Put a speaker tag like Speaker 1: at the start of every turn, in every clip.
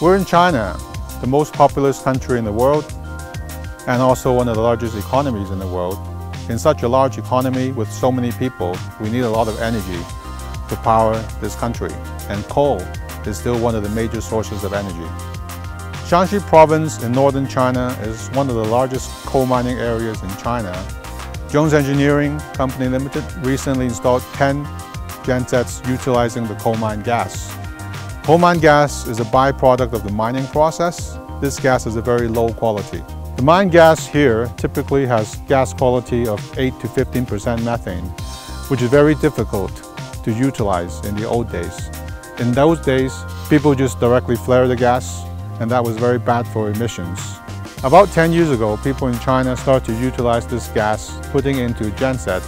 Speaker 1: We're in China, the most populous country in the world and also one of the largest economies in the world. In such a large economy with so many people, we need a lot of energy to power this country. And coal is still one of the major sources of energy. Shanxi province in northern China is one of the largest coal mining areas in China. Jones Engineering Company Limited recently installed 10 gensets utilizing the coal mine gas. Coal mine gas is a byproduct of the mining process. This gas is a very low quality. The mine gas here typically has gas quality of 8 to 15% methane, which is very difficult to utilize in the old days. In those days, people just directly flare the gas and that was very bad for emissions. About 10 years ago, people in China started to utilize this gas, putting into genset,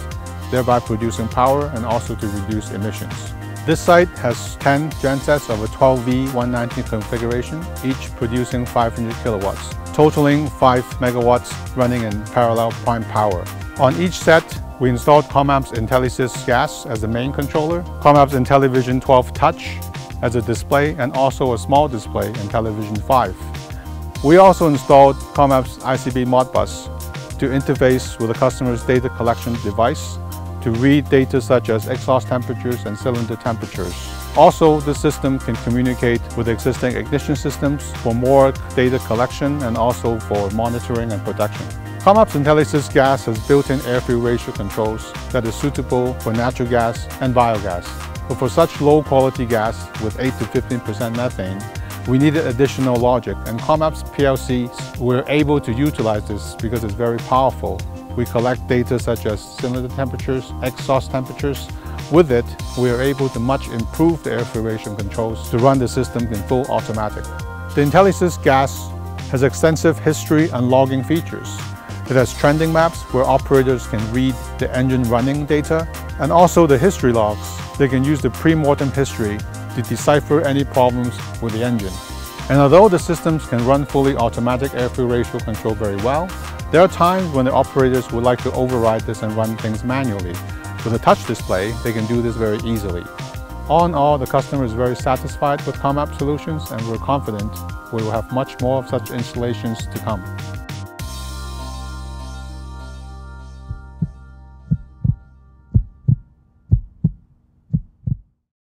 Speaker 1: thereby producing power and also to reduce emissions. This site has 10 gensets of a 12V119 configuration, each producing 500 kilowatts, totaling 5 megawatts running in parallel prime power. On each set, we installed ComAp's InteliSys gas as the main controller, ComAp's InteliVision 12 Touch as a display and also a small display in InteliVision 5. We also installed ComAp's ICB Modbus to interface with the customer's data collection device to read data such as exhaust temperatures and cylinder temperatures. Also, the system can communicate with existing ignition systems for more data collection and also for monitoring and protection. ComAp's InteliSys gas has built-in air-fuel ratio controls that is suitable for natural gas and biogas. But for such low quality gas with 8 to 15% methane, we needed additional logic and ComAp's PLCs were able to utilize this because it's very powerful. We collect data such as cylinder temperatures, exhaust temperatures. With it, we are able to much improve the air-fuel ratio controls to run the system in full automatic. The InteliSys gas has extensive history and logging features. It has trending maps where operators can read the engine running data and also the history logs. They can use the pre-mortem history to decipher any problems with the engine. And although the systems can run fully automatic air-fuel ratio control very well, there are times when the operators would like to override this and run things manually. With a touch display, they can do this very easily. All in all, the customer is very satisfied with ComAp solutions and we're confident we will have much more of such installations to come.